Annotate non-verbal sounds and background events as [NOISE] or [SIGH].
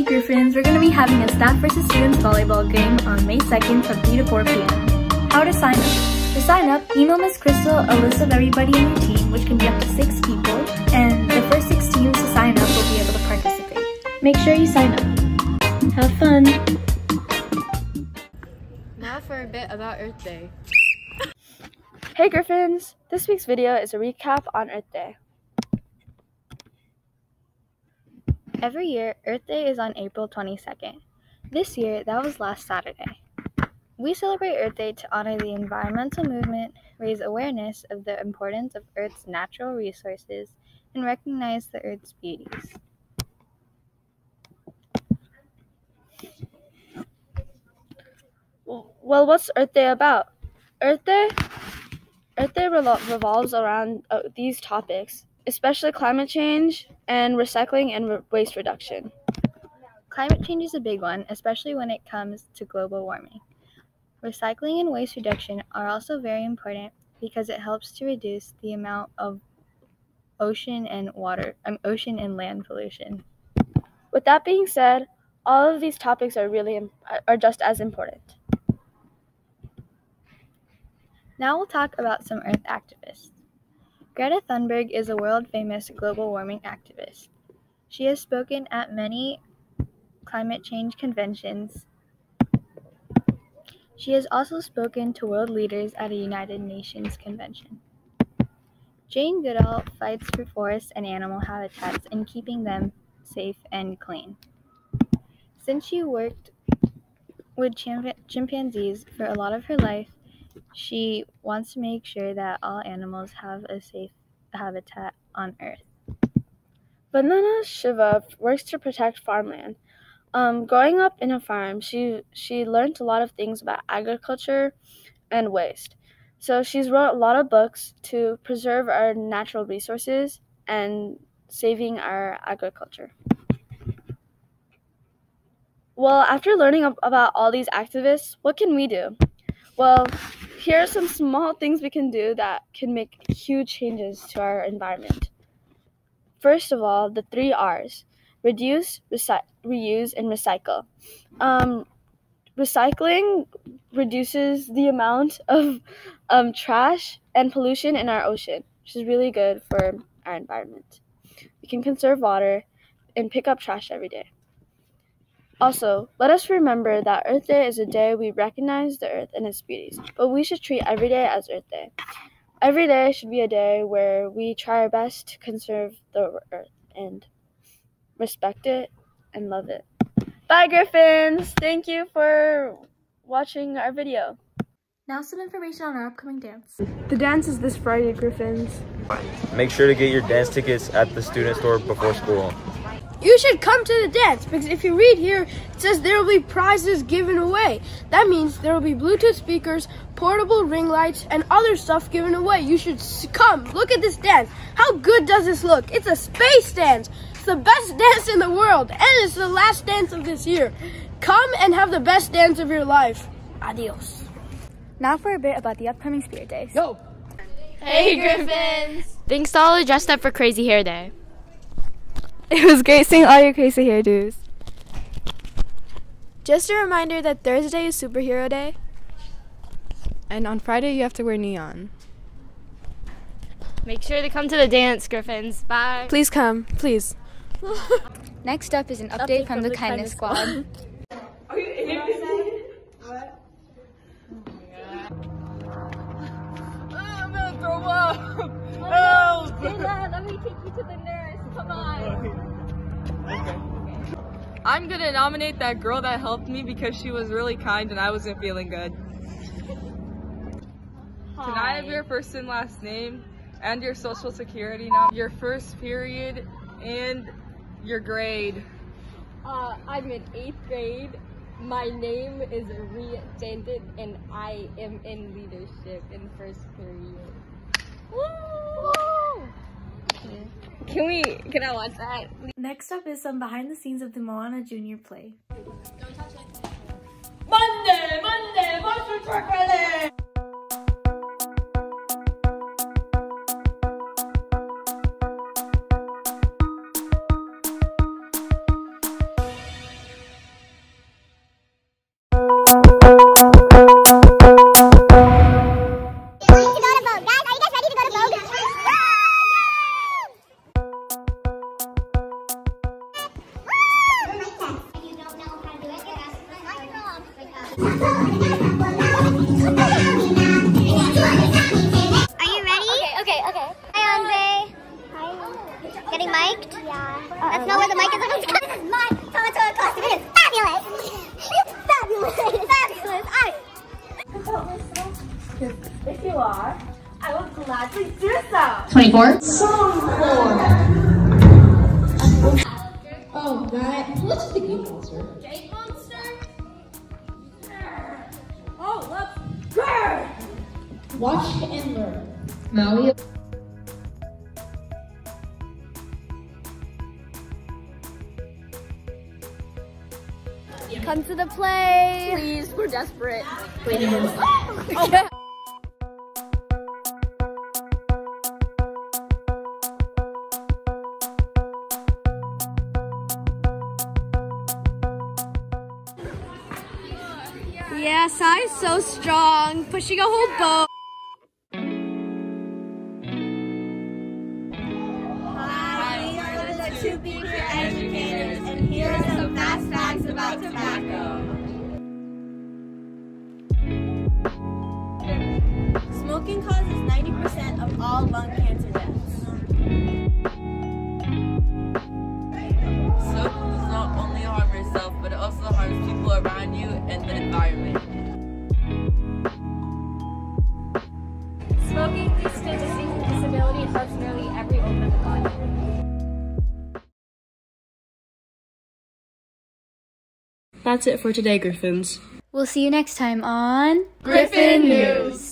Gryphons, we're going to be having a staff versus students volleyball game on May 2nd from 3 to 4 p.m. How to sign up? To sign up, email Miss Kristal a list of everybody in your team, which can be up to 6 people, and the first 6 teams to sign up will be able to participate. Make sure you sign up. Have fun! Now for a bit about Earth Day. Hey Gryphons! This week's video is a recap on Earth Day. Every year, Earth Day is on April 22nd. This year, that was last Saturday. We celebrate Earth Day to honor the environmental movement, raise awareness of the importance of Earth's natural resources, and recognize the Earth's beauties. Well, what's Earth Day about? Earth Day? Earth Day revolves around uh, these topics, especially climate change and recycling and re- waste reduction. Climate change is a big one, especially when it comes to global warming. Recycling and waste reduction are also very important because it helps to reduce the amount of ocean and water, um, ocean and land pollution. With that being said, all of these topics are really are just as important. Now we'll talk about some Earth activists. Greta Thunberg is a world famous global warming activist. She has spoken at many climate change conventions. She has also spoken to world leaders at a United Nations convention. Jane Goodall fights for forests and animal habitats and keeping them safe and clean. Since she worked with chimp- chimpanzees for a lot of her life, she wants to make sure that all animals have a safe habitat on Earth. Vandana Shiva works to protect farmland. Um, growing up in a farm, she she learned a lot of things about agriculture and waste. So she's wrote a lot of books to preserve our natural resources and saving our agriculture. Well, after learning about all these activists, what can we do? Well, here are some small things we can do that can make huge changes to our environment. First of all, the three R's reduce, reuse, and recycle. Um, recycling reduces the amount of um, trash and pollution in our ocean, which is really good for our environment. We can conserve water and pick up trash every day. Also, let us remember that Earth Day is a day we recognize the Earth and its beauties, but we should treat every day as Earth Day. Every day should be a day where we try our best to conserve the Earth and respect it and love it. Bye, Gryphons! Thank you for watching our video. Now some information on our upcoming dance. The dance is this Friday, Gryphons. Make sure to get your dance tickets at the student store before school. You should come to the dance because if you read here, it says there will be prizes given away. That means there will be Bluetooth speakers, portable ring lights, and other stuff given away. You should come. Look at this dance. How good does this look? It's a space dance. It's the best [LAUGHS] dance in the world, and it's the last dance of this year. Come and have the best dance of your life. Adios. Now for a bit about the upcoming Spirit Days. Go. Hey, Gryphons! Thanks to all who dressed up for Crazy Hair Day. [LAUGHS] It was great seeing all your crazy hairdos. Just a reminder that Thursday is Superhero Day. And on Friday, you have to wear neon. Make sure to come to the dance, Gryphons. Bye. Please come, please. [LAUGHS] Next up is an update, from, the, Kindness, Squad. Are you insane? What? I'm gonna throw up. Oh, Help! let me take you to the nurse. Come on. I'm gonna nominate that girl that helped me because she was really kind and I wasn't feeling good. Can I have your first and last name and your social security number, your first period, and your grade? Uh, I'm in eighth grade. My name is Rhea Jandet, and I am in leadership in first period. Woo! Can we? Can I watch that? Next up is some behind the scenes of the Moana Junior play. Monday, Monday, Are you ready? Okay, okay, okay. Hi, Andre. Hi. Getting mic'd? Yeah. Uh, That's not where the mic is. this is my Tamatoa costume. It is fabulous. It's fabulous. fabulous. I. If you are, I will gladly do so. 24. Song 4. Watch and learn. Maui. Come to the play. Please, we're desperate. Okay. Yeah, Sai's so strong, pushing a whole boat. All lung cancer deaths. Smoking does not only harm yourself, but it also harms people around you and the environment. Smoking leads to disease and disability and hurts nearly every organ of the body. That's it for today, Gryphons. We'll see you next time on Gryphon News.